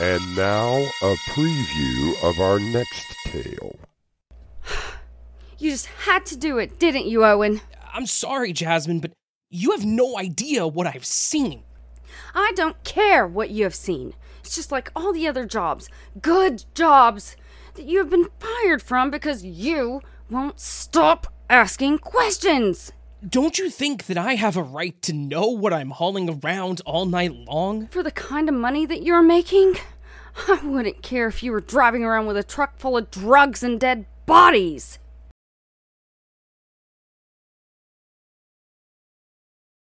And now, a preview of our next tale. You just had to do it, didn't you, Owen? I'm sorry, Jasmine, but you have no idea what I've seen. I don't care what you have seen. It's just like all the other jobs, good jobs, that you have been fired from because you won't stop asking questions. Don't you think that I have a right to know what I'm hauling around all night long? For the kind of money that you're making, I wouldn't care if you were driving around with a truck full of drugs and dead bodies.